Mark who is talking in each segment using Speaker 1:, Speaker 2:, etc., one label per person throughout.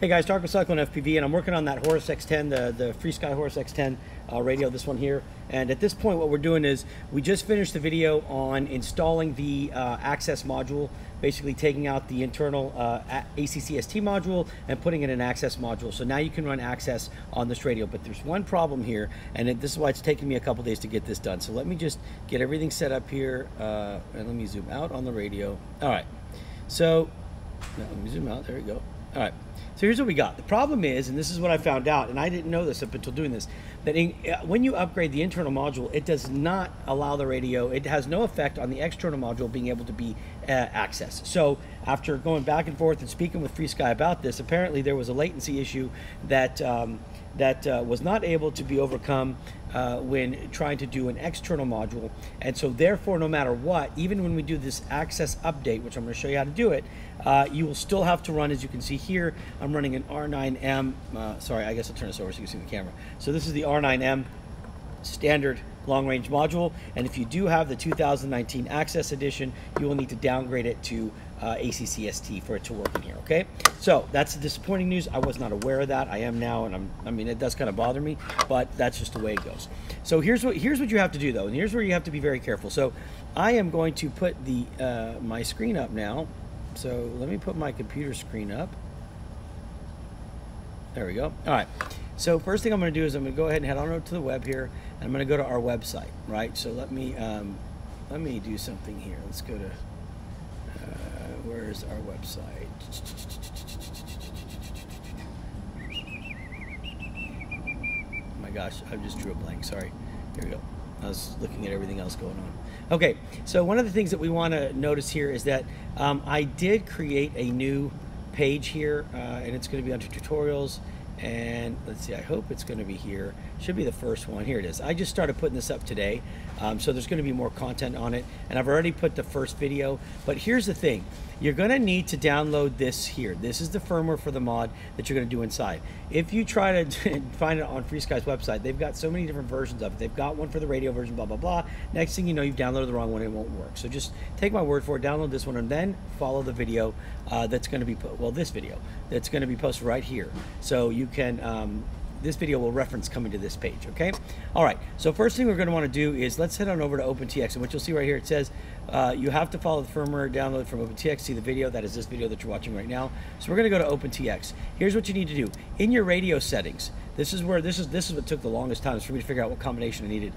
Speaker 1: Hey guys, Dark Cyclone FPV, and I'm working on that Horus X10, the, the FrSky Horus X10 uh, radio, this one here. And at this point, what we're doing is we just finished the video on installing the uh, access module, basically taking out the internal uh, ACCST module and putting in an access module. So now you can run access on this radio. But there's one problem here, and it, this is why it's taking me a couple days to get this done. So let me just get everything set up here, uh, and let me zoom out on the radio. All right. So let me zoom out. There we go. All right. So here's what we got. The problem is, and this is what I found out, and I didn't know this up until doing this, that in, uh, when you upgrade the internal module, it does not allow the radio, it has no effect on the external module being able to be uh, accessed. So after going back and forth and speaking with FrSky about this, apparently there was a latency issue that um, that uh, was not able to be overcome uh, when trying to do an external module. And so therefore, no matter what, even when we do this access update, which I'm going to show you how to do it, uh, you will still have to run, as you can see here, I'm running an R9M, uh, sorry, I guess I'll turn this over so you can see the camera. So this is the R9M standard long range module. And if you do have the 2019 Access Edition, you will need to downgrade it to uh, ACCST for it to work in here, okay? So that's disappointing news. I was not aware of that. I am now, and I'm, I mean, it does kind of bother me, but that's just the way it goes. So here's what, here's what you have to do though, and here's where you have to be very careful. So I am going to put the, uh, my screen up now. So let me put my computer screen up. There we go. All right. So first thing I'm going to do is I'm going to go ahead and head on over to the web here, and I'm going to go to our website, right? So let me um, let me do something here. Let's go to where's our website? Oh my gosh, I just drew a blank. Sorry. Here we go. I was looking at everything else going on. Okay, so one of the things that we want to notice here is that um, I did create a new page here, uh, and it's going to be under tutorials and let's see I hope it's going to be here should be the first one here it is I just started putting this up today um, so there's going to be more content on it and I've already put the first video but here's the thing. You're going to need to download this here. This is the firmware for the mod that you're going to do inside. If you try to find it on FrSky's website they've got so many different versions of it. They've got one for the radio version blah blah blah. Next thing you know you've downloaded the wrong one it won't work. So just take my word for it download this one and then follow the video uh, that's going to be put well this video that's going to be posted right here. So you can, um, this video will reference coming to this page, okay? All right, so first thing we're gonna wanna do is let's head on over to OpenTX, and what you'll see right here, it says uh, you have to follow the firmware download from OpenTX, see the video, that is this video that you're watching right now. So we're gonna go to OpenTX. Here's what you need to do. In your radio settings, this is where, this is, this is what took the longest time, for me to figure out what combination I needed.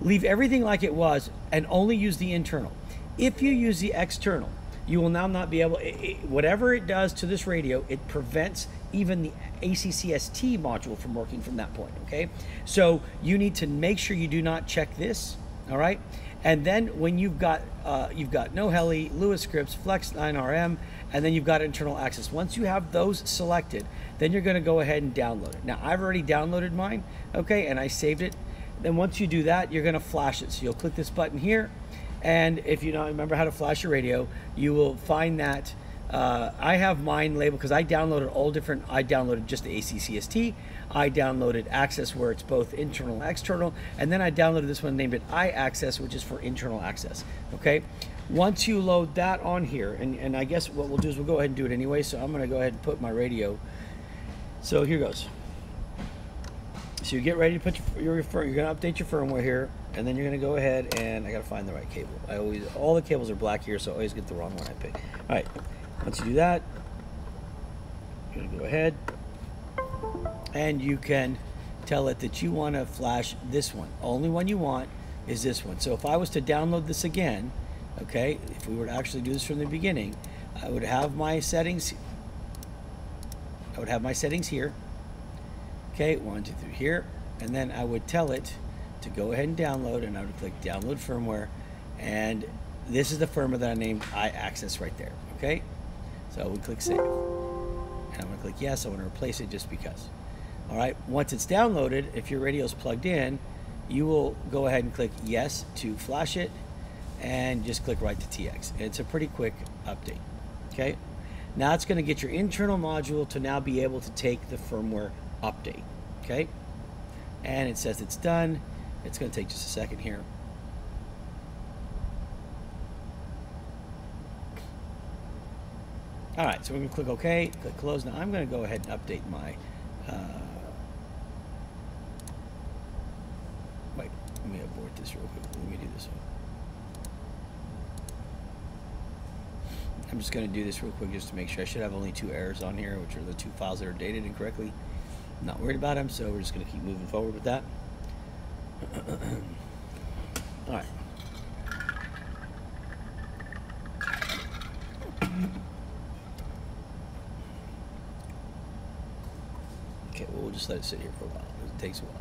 Speaker 1: Leave everything like it was and only use the internal. If you use the external, you will now not be able, it, it, whatever it does to this radio, it prevents even the ACCST module from working from that point, okay? So you need to make sure you do not check this, all right? And then when you've got, uh, you've got no heli, Lua scripts, Flex 9RM, and then you've got internal access. Once you have those selected, then you're gonna go ahead and download it. Now I've already downloaded mine, okay, and I saved it. Then once you do that, you're gonna flash it. So you'll click this button here, and if you don't remember how to flash your radio, you will find that uh, I have mine labeled because I downloaded all different. I downloaded just the ACCST. I downloaded Access where it's both internal and external, and then I downloaded this one named it iAccess, which is for internal access. Okay. Once you load that on here, and, and I guess what we'll do is we'll go ahead and do it anyway. So I'm going to go ahead and put my radio. So here goes. So you get ready to put your, your you're going to update your firmware here, and then you're going to go ahead and I got to find the right cable. I always all the cables are black here, so I always get the wrong one I pick. All right. Once you do that, you're gonna go ahead and you can tell it that you want to flash this one. Only one you want is this one. So if I was to download this again, okay, if we were to actually do this from the beginning, I would have my settings. I would have my settings here. Okay, one, two, three here, and then I would tell it to go ahead and download, and I would click download firmware, and this is the firmware that I named iAccess right there. Okay, so we click save. And I'm gonna click yes, I wanna replace it just because. All right, once it's downloaded, if your radio is plugged in, you will go ahead and click yes to flash it and just click right to TX. It's a pretty quick update, okay? Now it's gonna get your internal module to now be able to take the firmware update, okay? And it says it's done. It's gonna take just a second here. All right, so we're gonna click OK, click close. Now I'm gonna go ahead and update my. Uh, wait, let me abort this real quick. Let me do this one. I'm just gonna do this real quick just to make sure. I should have only two errors on here, which are the two files that are dated incorrectly. I'm not worried about them, so we're just gonna keep moving forward with that. All right. Okay, well, we'll just let it sit here for a while. It takes a while.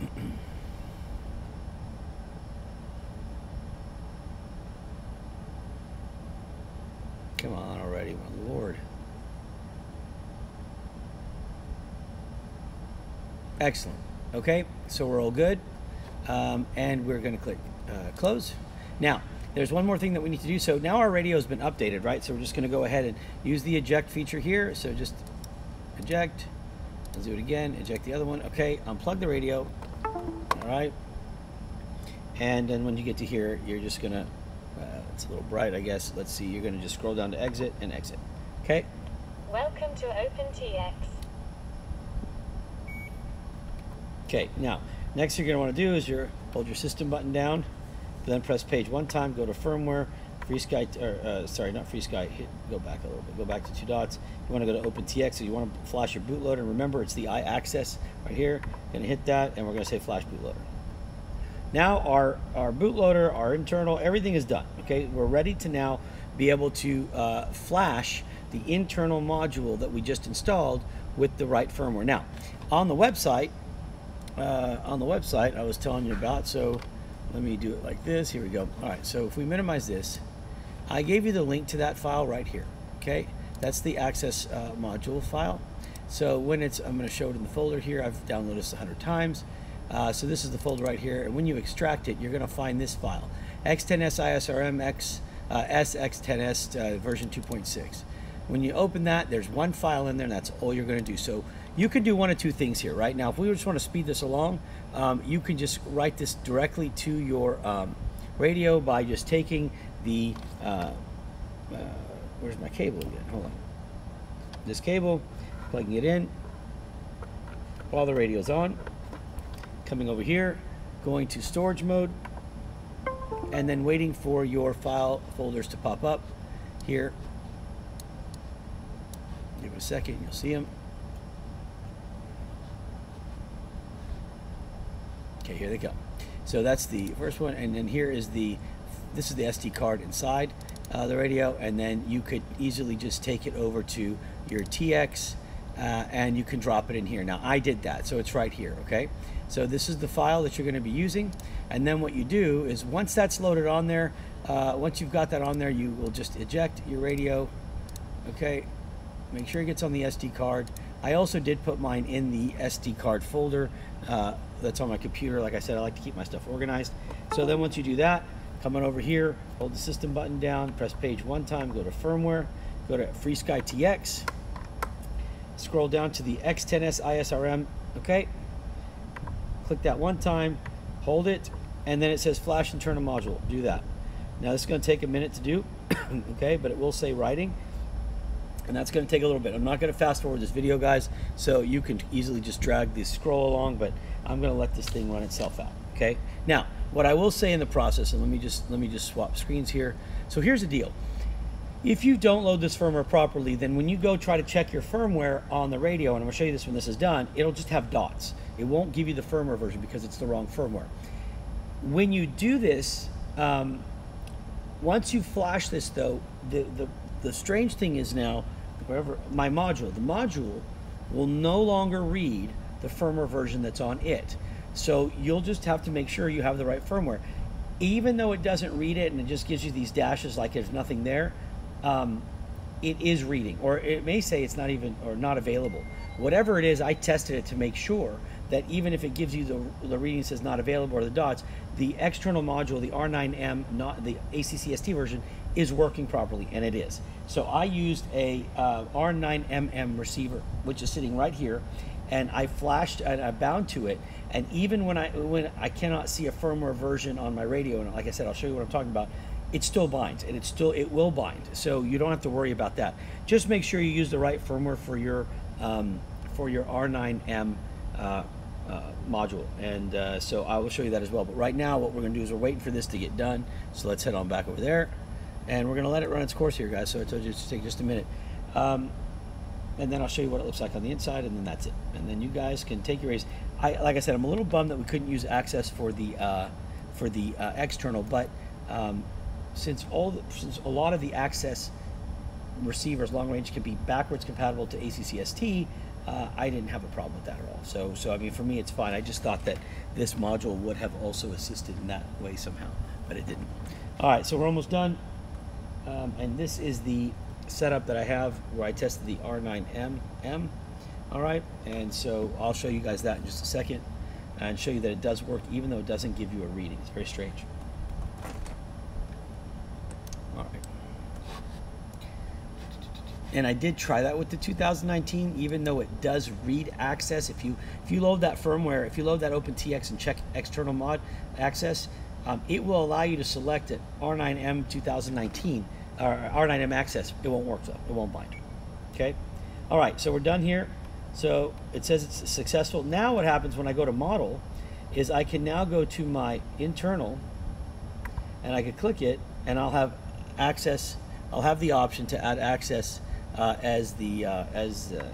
Speaker 1: Come on already, my lord. Excellent. Okay, so we're all good. Um, and we're going to click uh, close. Now, there's one more thing that we need to do. So now our radio has been updated, right? So we're just going to go ahead and use the eject feature here. So just eject. Let's do it again. Eject the other one. Okay, unplug the radio. All right. And then when you get to here, you're just going to, uh, it's a little bright, I guess. Let's see. You're going to just scroll down to exit and exit. Okay.
Speaker 2: Welcome to OpenTX.
Speaker 1: Okay, now, next you're going to want to do is you hold your system button down, then press page one time, go to firmware, FrSky, or uh, sorry, not FrSky, hit, go back a little bit, go back to two dots. You want to go to OpenTX, so you want to flash your bootloader. Remember, it's the iAccess right here. Going to hit that, and we're going to say flash bootloader. Now our, our bootloader, our internal, everything is done. Okay, we're ready to now be able to uh, flash the internal module that we just installed with the right firmware. Now, on the website, uh, on the website I was telling you about. So let me do it like this. Here we go. All right, so if we minimize this, I gave you the link to that file right here. Okay, that's the access uh, module file. So when it's, I'm going to show it in the folder here. I've downloaded this 100 times. Uh, so this is the folder right here. And when you extract it, you're going to find this file, X10S ISRM X, uh, SX10S uh, version 2.6. When you open that, there's one file in there, and that's all you're going to do. So you can do one of two things here, right? Now, if we just want to speed this along, um, you can just write this directly to your um, radio by just taking the, uh, uh, where's my cable again? Hold on. This cable, plugging it in while the radio's on, coming over here, going to storage mode, and then waiting for your file folders to pop up here. Give it a second, you'll see them. Okay, here they come. So that's the first one, and then here is the, this is the SD card inside uh, the radio, and then you could easily just take it over to your TX, uh, and you can drop it in here. Now I did that, so it's right here, okay? So this is the file that you're gonna be using, and then what you do is once that's loaded on there, uh, once you've got that on there, you will just eject your radio, okay? Make sure it gets on the SD card. I also did put mine in the SD card folder uh, that's on my computer. Like I said, I like to keep my stuff organized. So then once you do that, come on over here, hold the system button down, press page one time, go to firmware, go to FrSky TX, scroll down to the X10S ISRM, okay? Click that one time, hold it, and then it says flash internal module. Do that. Now this is going to take a minute to do, okay, but it will say writing and that's going to take a little bit. I'm not going to fast forward this video, guys, so you can easily just drag the scroll along, but I'm going to let this thing run itself out, okay? Now, what I will say in the process, and let me just let me just swap screens here. So here's the deal. If you don't load this firmware properly, then when you go try to check your firmware on the radio, and I'm going to show you this when this is done, it'll just have dots. It won't give you the firmware version because it's the wrong firmware. When you do this, um, once you flash this though, the, the, the strange thing is now wherever my module, the module will no longer read the firmware version that's on it. So you'll just have to make sure you have the right firmware. Even though it doesn't read it and it just gives you these dashes like there's nothing there, um, it is reading, or it may say it's not even or not available. Whatever it is, I tested it to make sure that even if it gives you the, the reading says not available or the dots, the external module, the R9M, not the ACCST version, is working properly, and it is. So I used a uh, R9MM receiver, which is sitting right here, and I flashed and I bound to it. And even when I when I cannot see a firmware version on my radio, and like I said, I'll show you what I'm talking about. It still binds, and it still it will bind. So you don't have to worry about that. Just make sure you use the right firmware for your um, for your R9M uh, uh, module. And uh, so I will show you that as well. But right now, what we're going to do is we're waiting for this to get done. So let's head on back over there, and we're going to let it run its course here, guys. So I told you to take just a minute. Um, and then I'll show you what it looks like on the inside, and then that's it. And then you guys can take your race. I, like I said, I'm a little bummed that we couldn't use access for the uh, for the uh, external, but um, since all the, since a lot of the access receivers long range can be backwards compatible to ACCST, uh, I didn't have a problem with that at all. So so I mean for me it's fine. I just thought that this module would have also assisted in that way somehow, but it didn't. All right, so we're almost done, um, and this is the setup that I have where I tested the R9M. All right, and so I'll show you guys that in just a second and show you that it does work even though it doesn't give you a reading. It's very strange. All right. And I did try that with the 2019, even though it does read access. If you if you load that firmware, if you load that OpenTX and check external mod access, um, it will allow you to select it R9M 2019 or R9M access. It won't work though. It won't bind. Okay. All right. So we're done here. So it says it's successful. Now what happens when I go to model is I can now go to my internal and I can click it and I'll have access. I'll have the option to add access uh, as the uh, as uh,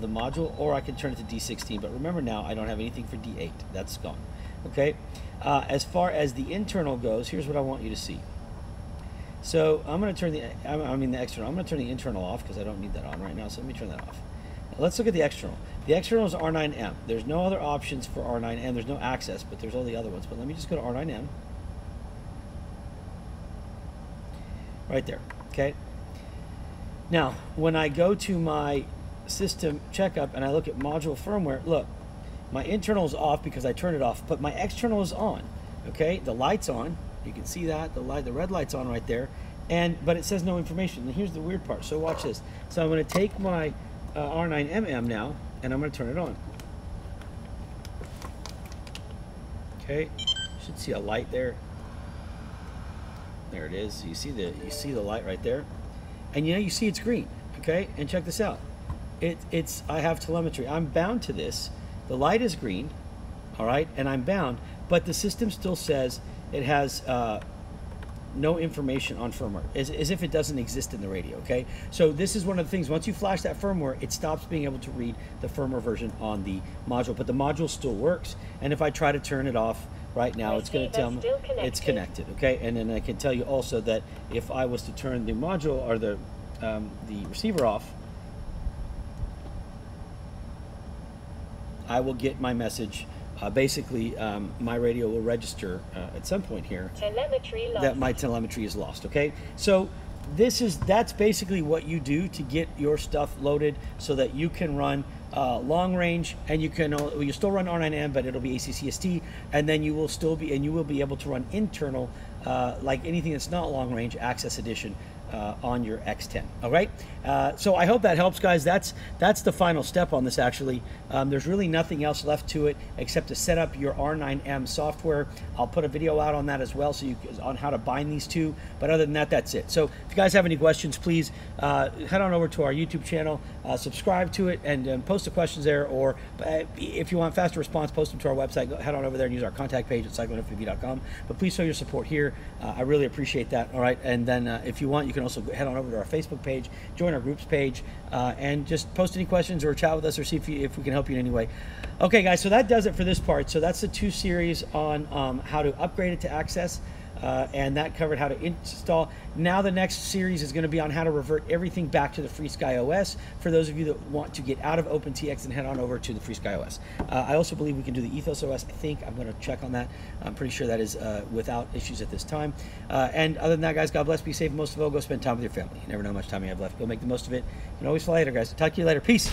Speaker 1: the module, or I can turn it to D16. But remember now, I don't have anything for D8. That's gone. Okay. Uh, as far as the internal goes, here's what I want you to see. So I'm going to turn the I mean the external. I'm going to turn the internal off because I don't need that on right now. So let me turn that off. Let's look at the external. The external is R9M. There's no other options for R9M. There's no access, but there's all the other ones. But let me just go to R9M. Right there, okay? Now, when I go to my system checkup and I look at module firmware, look, my internal is off because I turned it off, but my external is on, okay? The light's on. You can see that, the light, the red light's on right there. And, but it says no information. And here's the weird part. So watch this. So I'm gonna take my uh, R9MM now, and I'm going to turn it on. Okay, should see a light there. There it is. You see the you see the light right there, and you know you see it's green. Okay, and check this out. It it's I have telemetry. I'm bound to this. The light is green, all right, and I'm bound, but the system still says it has uh, no information on firmware, as, as if it doesn't exist in the radio, okay? So this is one of the things, once you flash that firmware, it stops being able to read the firmware version on the module, but the module still works, and if I try to turn it off right now, it's gonna tell me it's connected, okay? And then I can tell you also that if I was to turn the module or the, um, the receiver off, I will get my message. Uh, basically um, my radio will register uh, at some point here that my telemetry is lost okay? So this is that's basically what you do to get your stuff loaded so that you can run uh, long range and you can uh, you still run R9M but it'll be ACCST and then you will still be and you will be able to run internal uh, like anything that's not long range access edition uh, on your X10. All right. Uh, so I hope that helps, guys. That's that's the final step on this. Actually, um, there's really nothing else left to it except to set up your R9M software. I'll put a video out on that as well, so you on how to bind these two. But other than that, that's it. So if you guys have any questions, please uh, head on over to our YouTube channel, uh, subscribe to it, and um, post the questions there. Or uh, if you want faster response, post them to our website. Go, head on over there and use our contact page at cyclonefpv.com. But please show your support here. Uh, I really appreciate that. All right. And then if you want, you can can also head on over to our Facebook page, join our groups page, uh, and just post any questions or chat with us or see if, you, if we can help you in any way. Okay, guys, so that does it for this part. So that's the two series on um, how to upgrade it to Access. Uh, and that covered how to install. Now the next series is going to be on how to revert everything back to the FrSky OS for those of you that want to get out of OpenTX and head on over to the FrSky OS. Uh, I also believe we can do the Ethos OS. I think I'm going to check on that. I'm pretty sure that is uh, without issues at this time. Uh, and other than that, guys, God bless, be safe. Most of all, go spend time with your family. You never know how much time you have left. Go make the most of it. Can always fly later, guys. Talk to you later. Peace.